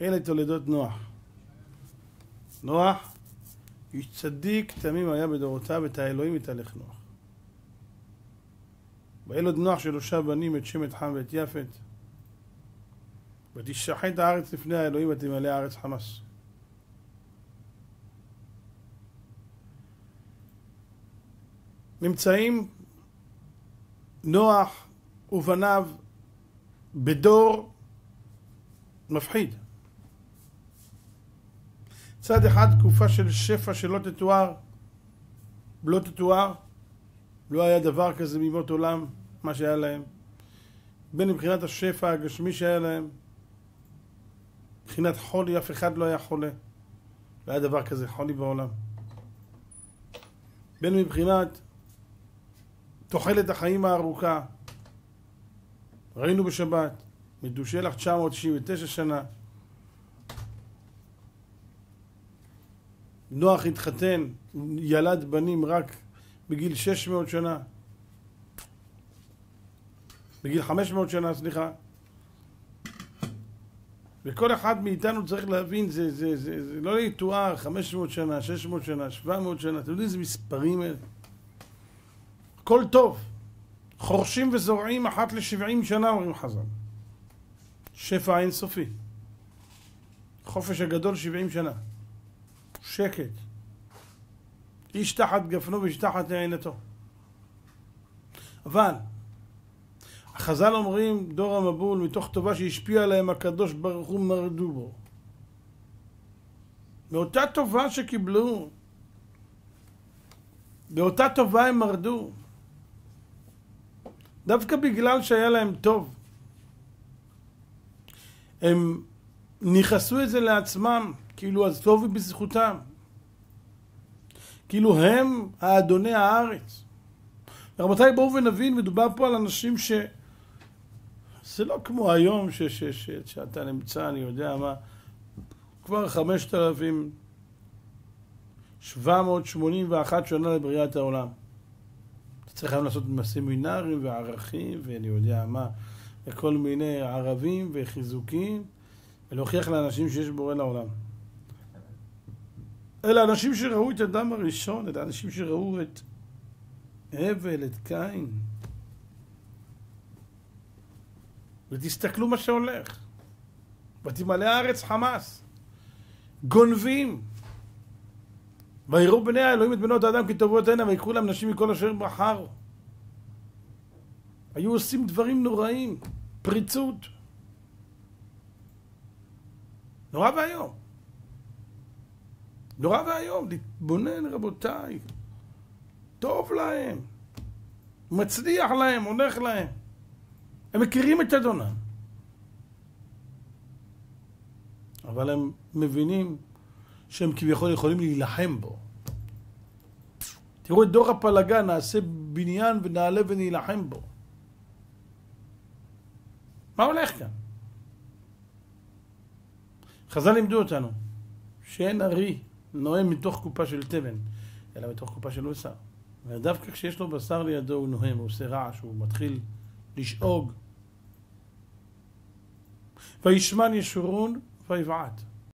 אלה תולדות נוח. נוח, איש צדיק תמים היה בדורותיו, את האלוהים יתהלך נוח. וילד נוח שלושה בנים, את שם, את חם ואת יפת. ותשחט הארץ לפני האלוהים ותמלא הארץ חמס. נמצאים נוח ובניו בדור מפחיד. צד אחד תקופה של שפע שלא תתואר, לא תתואר, לא היה דבר כזה מימות עולם, מה שהיה להם. בין מבחינת השפע הגשמי שהיה להם, מבחינת חולי אף אחד לא היה חולה. לא היה דבר כזה חולי בעולם. בין מבחינת תוחלת החיים הארוכה, ראינו בשבת, מדושלח 999 שנה, נוח התחתן, ילד בנים רק בגיל 600 שנה, בגיל 500 שנה, סליחה. וכל אחד מאיתנו צריך להבין, זה, זה, זה, זה לא יתואר 500 שנה, 600 שנה, 700 שנה, אתם יודעים איזה מספרים אלה? הכל טוב. חורשים וזורעים אחת לשבעים שנה, אומרים חז"ל. שפע אינסופי. חופש הגדול שבעים שנה. שקט. איש תחת גפנו ואיש תחת עינתו. אבל החז"ל אומרים, דור המבול, מתוך טובה שהשפיע עליהם הקדוש ברוך הוא מרדו בו. מאותה טובה שקיבלו, באותה טובה הם מרדו. דווקא בגלל שהיה להם טוב. הם ניכסו את זה לעצמם, כאילו הטוב היא בזכותם. כאילו הם האדוני הארץ. רבותיי, בואו ונבין, מדובר פה על אנשים ש... זה לא כמו היום ש... ש... ש... שאתה נמצא, אני יודע מה, כבר חמשת אלפים שבע מאות שמונים ואחת שנה לבריאת העולם. אתה צריך היום לעשות סמינרים וערכים ואני יודע מה, וכל מיני ערבים וחיזוקים, ולהוכיח לאנשים שיש בורא לעולם. אלה אנשים שראו את אדם הראשון, אלה אנשים שראו את הבל, את קין. ותסתכלו מה שהולך. ותמלא הארץ חמאס. גונבים. ויראו בני האלוהים את בנות האדם כי טובות הנה ויקחו להם נשים מכל אשר בחר. היו עושים דברים נוראים, פריצות. נורא ואיום. נורא ואיום, להתבונן רבותיי. טוב להם, מצליח להם, הולך להם. הם מכירים את אדונם. אבל הם מבינים שהם כביכול יכולים להילחם בו. תראו את דור הפלגה, נעשה בניין ונעלה ונילחם בו. מה הולך כאן? חז"ל לימדו אותנו שאין ארי נואם מתוך קופה של תבן, אלא מתוך קופה של בשר. ודווקא כשיש לו בשר לידו הוא נוהם, הוא עושה רעש, הוא מתחיל לשאוג. וישמן ישורון ויבעט.